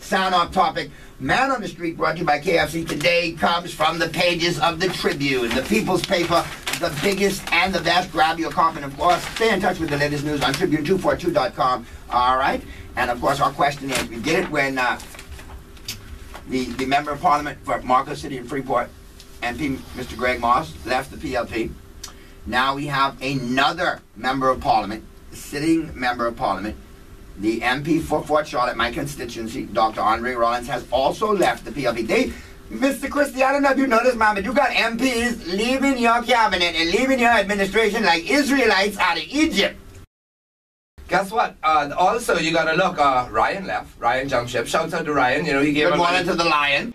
sound off topic. Man on the Street brought to you by KFC today comes from the pages of the Tribune, the people's paper, the biggest and the best. Grab your copy, and of course, stay in touch with the latest news on Tribune242.com. All right? And of course, our question is we did it when uh, the, the member of parliament for Marco City and Freeport, MP Mr. Greg Moss, left the PLP. Now we have another member of parliament, sitting member of parliament, the MP for Fort Charlotte, my constituency, Dr. Andre Rollins, has also left the PLP. They, Mr. Christie, I don't know if you noticed, man, but you got MPs leaving your cabinet and leaving your administration like Israelites out of Egypt. Guess what? Uh, also, you gotta look. Uh, Ryan left. Ryan jumped ship. Shouts out to Ryan. You know he gave Good morning to the lion.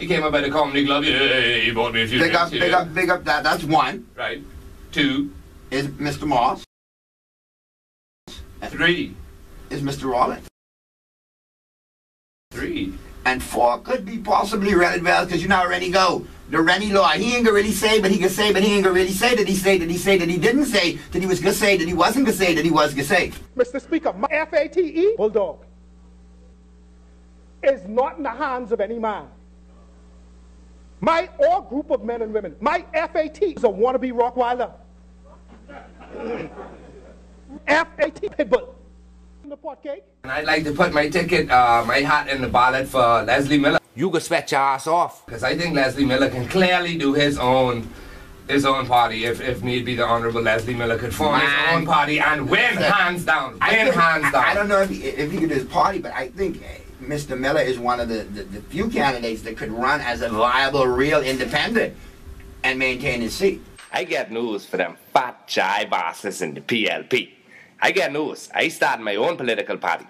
He came up at the comedy club. Yeah, he bought me a few Big up, drinks, big up, big up. That that's one. Right. Two. Is Mr. Moss. Three. Is Mr. Rollins. Three. And four could be possibly Rennie Wells, because you know how Rennie go. The Rennie law. He ain't gonna really say, but he can say, but he ain't gonna really say that he say that he say that he didn't say that he was gonna say that he wasn't gonna say that he was gonna say. Mr. Speaker, my FATE, Bulldog, is not in the hands of any man. My all group of men and women, my FAT is a wannabe Rockweiler. FAT Pitbull. The pot cake. And I'd like to put my ticket, uh, my hat in the ballot for Leslie Miller. You could sweat your ass off. Because I think Leslie Miller can clearly do his own his own party if, if need be the Honorable Leslie Miller could form Man. his own party and win hands down. Win I think- hands down. I, don't know if he, if he could do his party, but I think Mr. Miller is one of the, the, the few candidates that could run as a viable, real independent and maintain his seat. I got news for them fat jive bosses in the PLP. I got news. I start my own political party.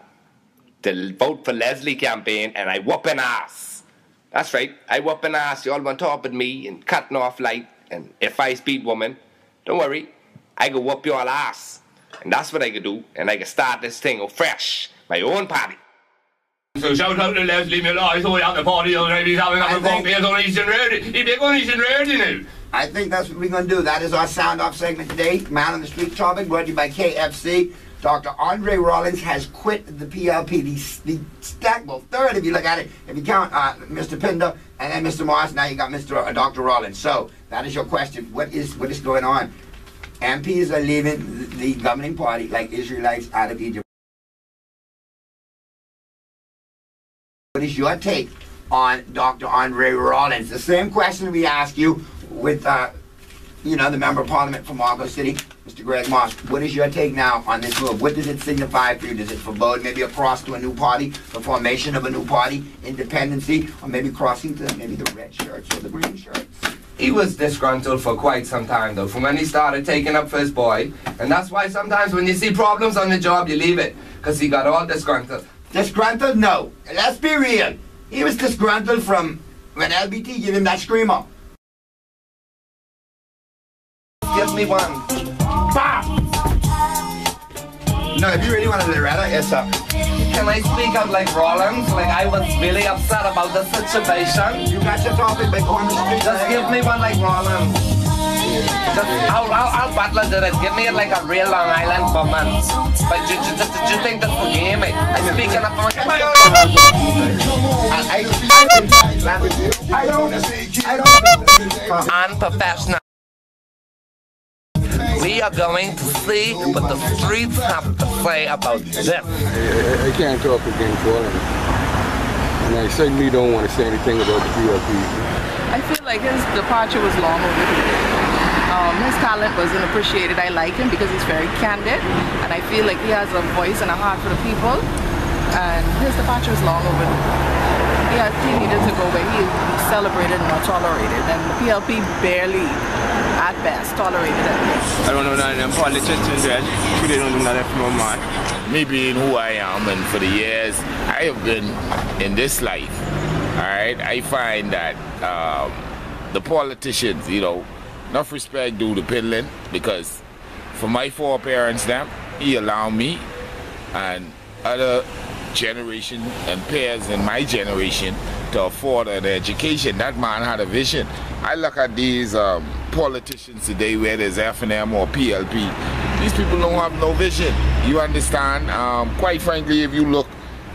The Vote for Leslie campaign, and I whooping ass. That's right. I whooping ass. You all want to talk with me and cutting off light. And if I speed woman, don't worry. I can whoop your ass. And that's what I can do. And I can start this thing fresh. My own party. So shout out to Leslie Miller. I saw you at the party the other night. He's having a think- cocktails on Eastern Road. He's big on Eastern Road, you know. I think that's what we're going to do. That is our sound off segment today. Man on the Street topic brought to you by KFC. Dr. Andre Rollins has quit the PLP. The, the stack, well, third if you look at it. If you count uh, Mr. Pinder and then Mr. Morris, now you got Mr. Uh, Dr. Rollins. So that is your question. What is what is going on? MPs are leaving the governing party like Israelites out of Egypt. What is your take on Dr. Andre Rollins? The same question we ask you with, uh, you know, the member of parliament from Marco City, Mr. Greg Moss. What is your take now on this move? What does it signify for you? Does it forebode maybe a cross to a new party, the formation of a new party, independency, or maybe crossing to maybe the red shirts or the green shirts? He was disgruntled for quite some time, though, from when he started taking up for his boy. And that's why sometimes when you see problems on the job, you leave it. Because he got all disgruntled. Disgruntled? No. Let's be real. He was disgruntled from when LBT gave him that screamer. Give me one. Bam! No, if you really want a Loretta, yes, sir. Can I speak up like Rollins? Like I was really upset about the situation. You got your topic, but go on the street. Just eh? give me one like Rollins. Just, I'll, I'll, Butler did it. Give me it like a real Long Island woman. But you, you, just, you think that's for game? I'm speaking up on I, I, I don't, unprofessional. We are going to see what the streets have to say about this. I, I can't talk against Rollins. And I certainly don't want to say anything about the PLP. I feel like his departure was long overdue. Um, his talent wasn't appreciated. I like him because he's very candid, and I feel like he has a voice and a heart for the people. And his departure was long overdue. He, has, he needed to go where he be celebrated and not tolerated, and the PLP barely, at best, tolerated him. I don't know that of them politicians, right? They don't do nothing for my man. me being who I am and for the years I have been in this life, all right, I find that um, the politicians, you know, enough respect due to Pindling because for my four parents them, he allowed me and other generation and peers in my generation to afford an education. That man had a vision. I look at these um, politicians today, whether it's FNM or PLP, these people don't have no vision. You understand? Um, quite frankly, if you look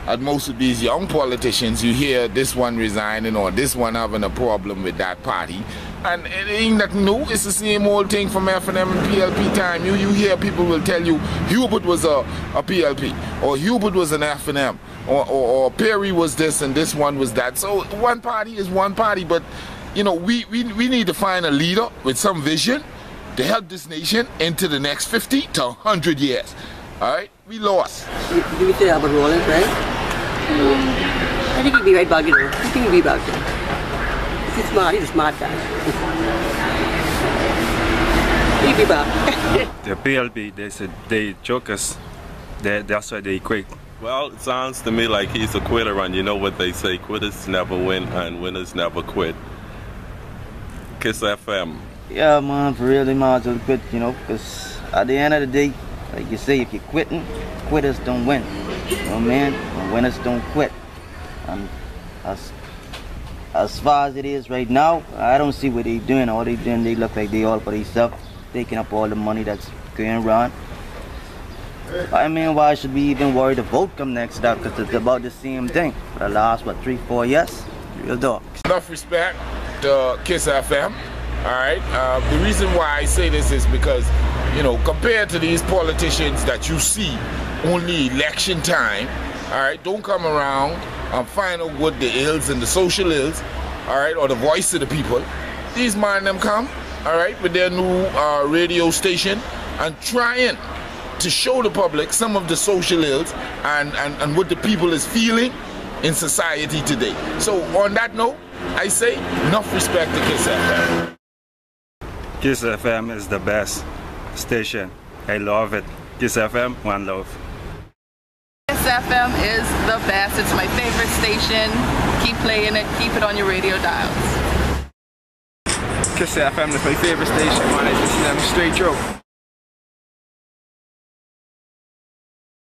at most of these young politicians, you hear this one resigning or this one having a problem with that party. And it ain't nothing new. It's the same old thing from FNM and PLP time. You you hear people will tell you Hubert was a, a PLP or Hubert was an FNM or, or, or Perry was this and this one was that. So one party is one party, but you know, we, we, we need to find a leader with some vision to help this nation into the next 50 to 100 years. All right? We lost. You, you say about Rollins, right? I think he'd be right back, you know. I think he'd be back there. He's smart. He's a smart guy. he'd be back. the PLP, they said they joke us. They, that's why they quit. Well, it sounds to me like he's a quitter, and you know what they say quitters never win and winners never quit. Kiss FM. Yeah, man, for real, they might as well quit, you know, because at the end of the day, like you say, if you're quitting, quitters don't win. You know, man, and winners don't quit. And as, as far as it is right now, I don't see what they doing. All they doing, they look like they all for themselves, taking up all the money that's going around. I mean, why should we even worry the vote come next up? Because it's about the same thing. For the last, what, three, four years? Real dog. Enough respect to Kiss FM. All right. Uh, the reason why I say this is because, you know, compared to these politicians that you see only election time, all right, don't come around and find out what the ills and the social ills, all right, or the voice of the people. These man them come, all right, with their new uh, radio station and trying to show the public some of the social ills and, and, and what the people is feeling in society today. So on that note, I say enough respect to Kiss FM. Kiss FM is the best station. I love it. Kiss FM, one love. Kiss FM is the best. It's my favorite station. Keep playing it. Keep it on your radio dials. Kiss FM is my favorite station, man. I listen to them straight through.